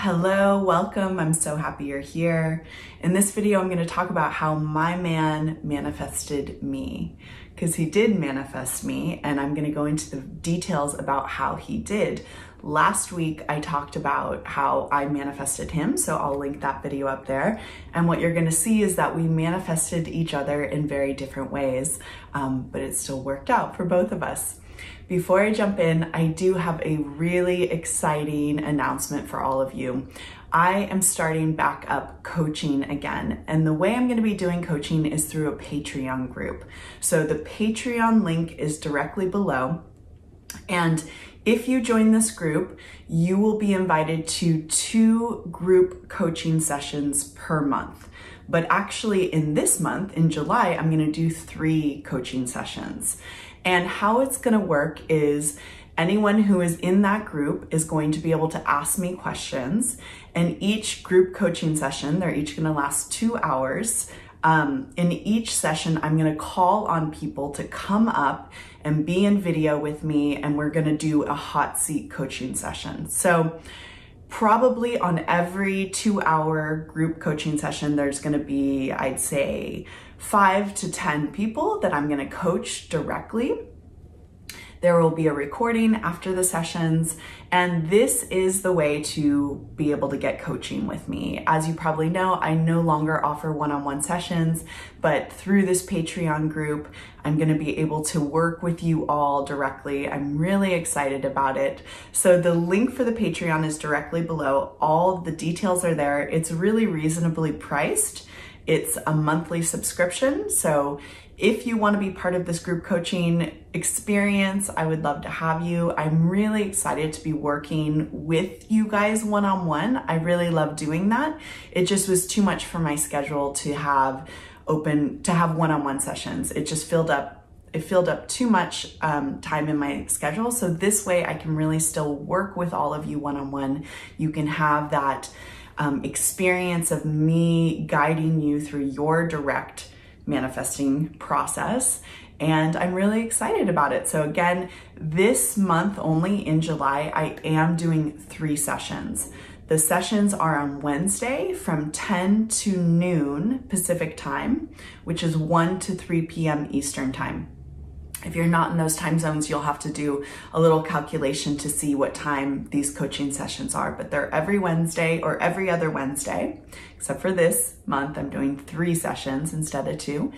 Hello, welcome. I'm so happy you're here. In this video, I'm going to talk about how my man manifested me because he did manifest me and I'm going to go into the details about how he did. Last week, I talked about how I manifested him, so I'll link that video up there. And what you're going to see is that we manifested each other in very different ways, um, but it still worked out for both of us. Before I jump in, I do have a really exciting announcement for all of you. I am starting back up coaching again. And the way I'm going to be doing coaching is through a Patreon group. So the Patreon link is directly below. And if you join this group, you will be invited to two group coaching sessions per month. But actually, in this month, in July, I'm going to do three coaching sessions. And how it's gonna work is anyone who is in that group is going to be able to ask me questions. And each group coaching session, they're each gonna last two hours. Um, in each session, I'm gonna call on people to come up and be in video with me, and we're gonna do a hot seat coaching session. So, probably on every two hour group coaching session, there's gonna be, I'd say, five to 10 people that I'm gonna coach directly. There will be a recording after the sessions, and this is the way to be able to get coaching with me. As you probably know, I no longer offer one on one sessions, but through this Patreon group, I'm going to be able to work with you all directly. I'm really excited about it. So, the link for the Patreon is directly below. All the details are there. It's really reasonably priced. It's a monthly subscription. So if you want to be part of this group coaching experience, I would love to have you. I'm really excited to be working with you guys one on one. I really love doing that. It just was too much for my schedule to have open, to have one on one sessions. It just filled up it filled up too much um, time in my schedule. So this way I can really still work with all of you one on one. You can have that um, experience of me guiding you through your direct manifesting process. And I'm really excited about it. So, again, this month only in July, I am doing three sessions. The sessions are on Wednesday from 10 to noon Pacific time, which is 1 to 3 p.m. Eastern time. If you're not in those time zones, you'll have to do a little calculation to see what time these coaching sessions are, but they're every Wednesday or every other Wednesday, except for this month. I'm doing three sessions instead of two.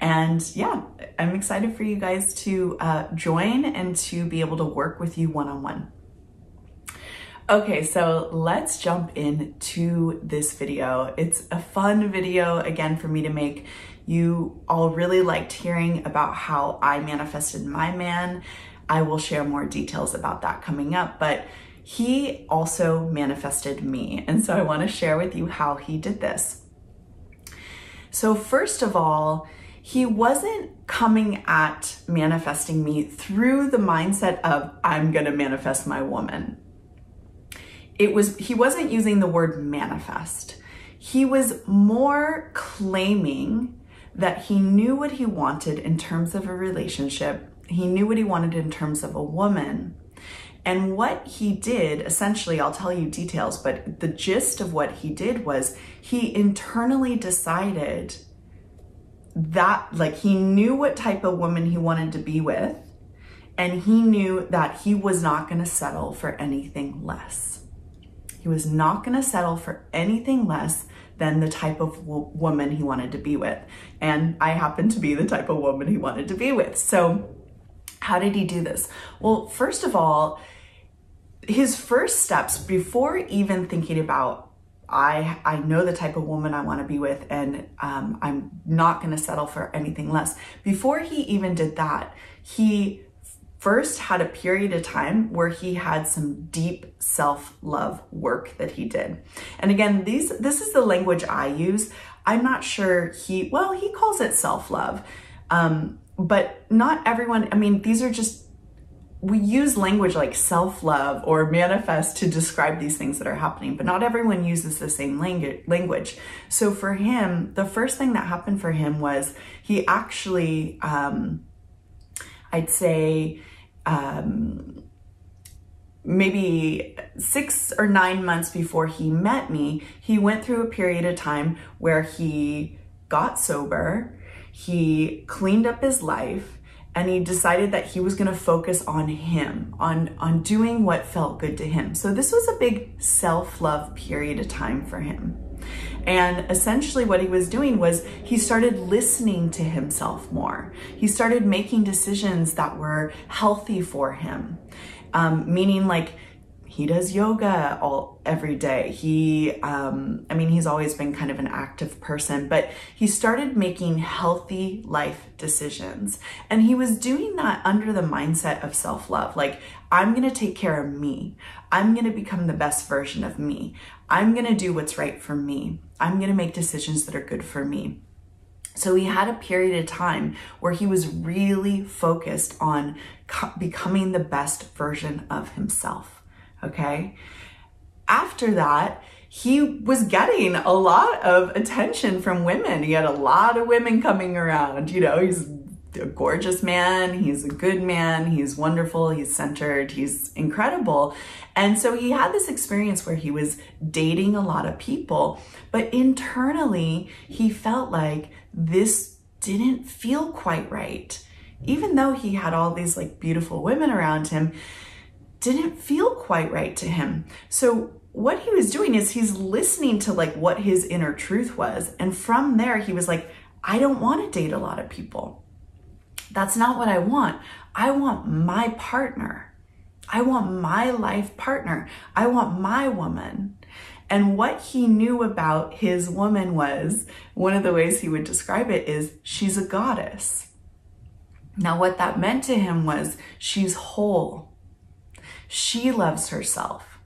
And yeah, I'm excited for you guys to uh, join and to be able to work with you one on one. Okay, so let's jump into this video. It's a fun video, again, for me to make. You all really liked hearing about how I manifested my man. I will share more details about that coming up, but he also manifested me. And so I want to share with you how he did this. So, first of all, he wasn't coming at manifesting me through the mindset of, I'm going to manifest my woman it was he wasn't using the word manifest. He was more claiming that he knew what he wanted in terms of a relationship. He knew what he wanted in terms of a woman. And what he did, essentially, I'll tell you details, but the gist of what he did was he internally decided that, like, he knew what type of woman he wanted to be with, and he knew that he was not going to settle for anything less. He was not going to settle for anything less than the type of woman he wanted to be with. And I happen to be the type of woman he wanted to be with. So, how did he do this? Well, first of all, his first steps before even thinking about I I know the type of woman I want to be with, and um, I'm not going to settle for anything less. Before he even did that, he first had a period of time where he had some deep self-love work that he did. And again, these this is the language I use. I'm not sure he well, he calls it self-love. Um, but not everyone, I mean, these are just we use language like self-love or manifest to describe these things that are happening, but not everyone uses the same language. So for him, the first thing that happened for him was he actually, um, I'd say, um, maybe six or nine months before he met me, he went through a period of time where he got sober, he cleaned up his life, and he decided that he was going to focus on him, on, on doing what felt good to him. So this was a big self-love period of time for him. And essentially what he was doing was he started listening to himself more. He started making decisions that were healthy for him. Um, meaning like he does yoga all every day. He, um, I mean, he's always been kind of an active person, but he started making healthy life decisions. And he was doing that under the mindset of self-love. Like, I'm going to take care of me. I'm going to become the best version of me. I'm going to do what's right for me. I'm going to make decisions that are good for me. So he had a period of time where he was really focused on becoming the best version of himself okay? After that, he was getting a lot of attention from women. He had a lot of women coming around. You know, he's a gorgeous man, he's a good man, he's wonderful, he's centered, he's incredible. And so he had this experience where he was dating a lot of people, but internally he felt like this didn't feel quite right. Even though he had all these like beautiful women around him, didn't feel quite right to him. So what he was doing is he's listening to like what his inner truth was. And from there, he was like, I don't want to date a lot of people. That's not what I want. I want my partner. I want my life partner. I want my woman. And what he knew about his woman was one of the ways he would describe it is she's a goddess. Now, what that meant to him was she's whole. She loves herself.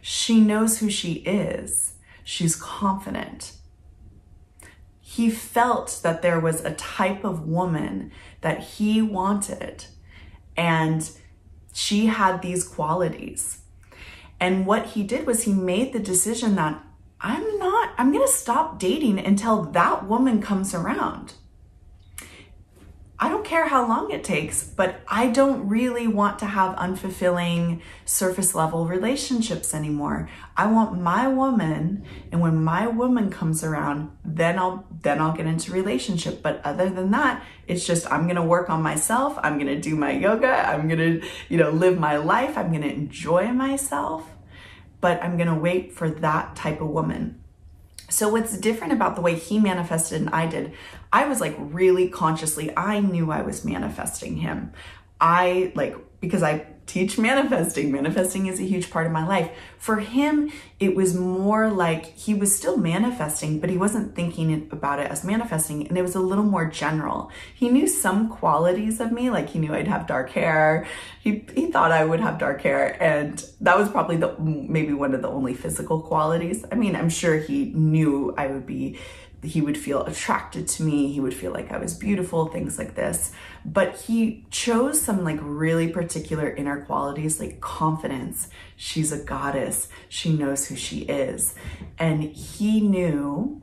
She knows who she is. She's confident. He felt that there was a type of woman that he wanted, and she had these qualities. And what he did was he made the decision that I'm not, I'm going to stop dating until that woman comes around. I don't care how long it takes, but I don't really want to have unfulfilling surface level relationships anymore. I want my woman, and when my woman comes around, then I'll then I'll get into relationship. But other than that, it's just I'm going to work on myself. I'm going to do my yoga. I'm going to, you know, live my life. I'm going to enjoy myself, but I'm going to wait for that type of woman. So what's different about the way he manifested and I did, I was like really consciously, I knew I was manifesting him. I like, because I teach manifesting. Manifesting is a huge part of my life. For him, it was more like he was still manifesting, but he wasn't thinking about it as manifesting. And it was a little more general. He knew some qualities of me, like he knew I'd have dark hair. He, he thought I would have dark hair. And that was probably the, maybe one of the only physical qualities. I mean, I'm sure he knew I would be he would feel attracted to me. He would feel like I was beautiful, things like this. But he chose some like really particular inner qualities like confidence. She's a goddess. She knows who she is. And he knew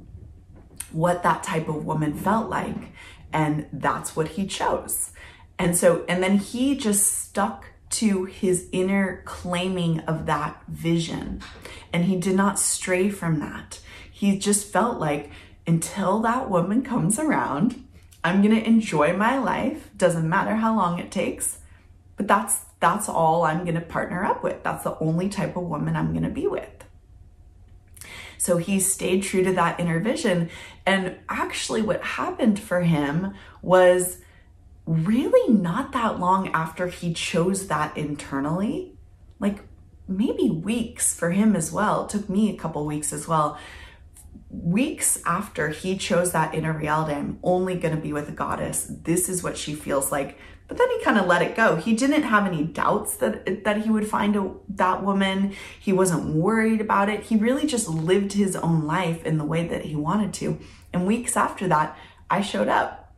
what that type of woman felt like. And that's what he chose. And so, and then he just stuck to his inner claiming of that vision. And he did not stray from that. He just felt like until that woman comes around, I'm going to enjoy my life. Doesn't matter how long it takes, but that's that's all I'm going to partner up with. That's the only type of woman I'm going to be with. So he stayed true to that inner vision. And actually what happened for him was really not that long after he chose that internally, like maybe weeks for him as well. It took me a couple weeks as well weeks after he chose that inner reality, I'm only going to be with a goddess. This is what she feels like. But then he kind of let it go. He didn't have any doubts that that he would find a, that woman. He wasn't worried about it. He really just lived his own life in the way that he wanted to. And weeks after that, I showed up.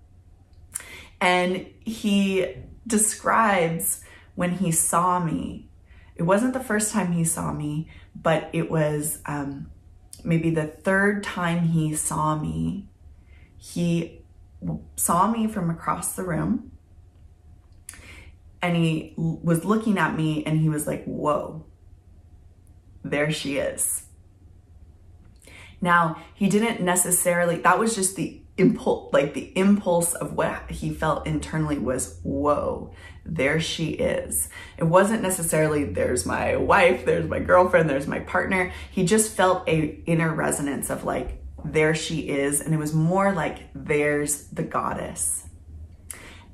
And he describes when he saw me. It wasn't the first time he saw me, but it was um, maybe the third time he saw me, he saw me from across the room. and he was looking at me and he was like, whoa, there she is. Now, he didn't necessarily, that was just the impulse, like the impulse of what he felt internally was, whoa, there she is. It wasn't necessarily, there's my wife, there's my girlfriend, there's my partner. He just felt a inner resonance of like, there she is. And it was more like, there's the goddess.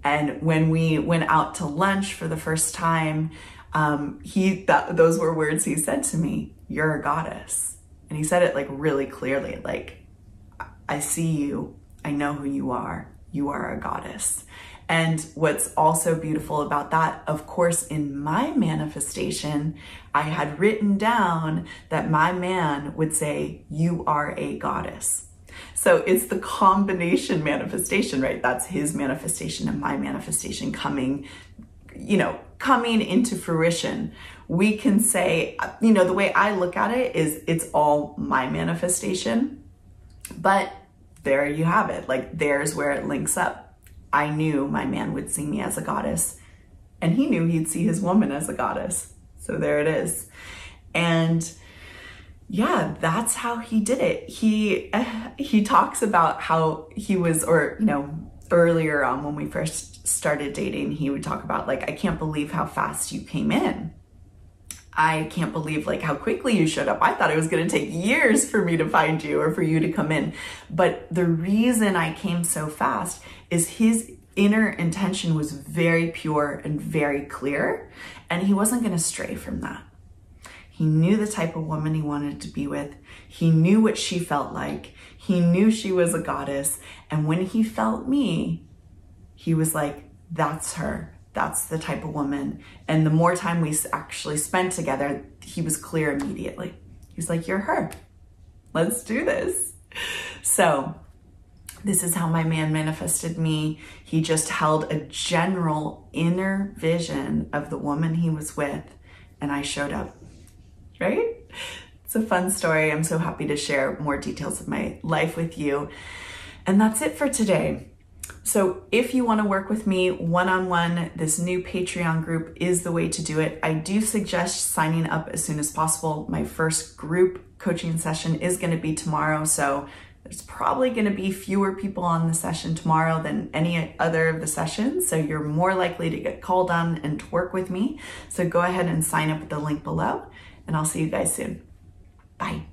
And when we went out to lunch for the first time, um, he that those were words he said to me. You're a goddess, and he said it like really clearly. Like, I see you. I know who you are. You are a goddess. And what's also beautiful about that, of course, in my manifestation, I had written down that my man would say, You are a goddess. So it's the combination manifestation, right? That's his manifestation and my manifestation coming, you know, coming into fruition. We can say, you know, the way I look at it is it's all my manifestation. But there you have it. Like there's where it links up. I knew my man would see me as a goddess, and he knew he'd see his woman as a goddess. So there it is. And yeah, that's how he did it. He he talks about how he was, or you know, earlier on when we first started dating, he would talk about like, I can't believe how fast you came in. I can't believe like how quickly you showed up. I thought it was going to take years for me to find you or for you to come in. But the reason I came so fast is his inner intention was very pure and very clear, and he wasn't going to stray from that. He knew the type of woman he wanted to be with. He knew what she felt like. He knew she was a goddess. And when he felt me, he was like, that's her. That's the type of woman. And the more time we actually spent together, he was clear immediately. He's like, you're her. Let's do this. So this is how my man manifested me. He just held a general inner vision of the woman he was with, and I showed up right? It's a fun story. I'm so happy to share more details of my life with you. And that's it for today. So, if you want to work with me one on one, this new Patreon group is the way to do it. I do suggest signing up as soon as possible. My first group coaching session is going to be tomorrow. So, there's probably going to be fewer people on the session tomorrow than any other of the sessions. So, you're more likely to get called on and to work with me. So, go ahead and sign up at the link below and I'll see you guys soon. Bye.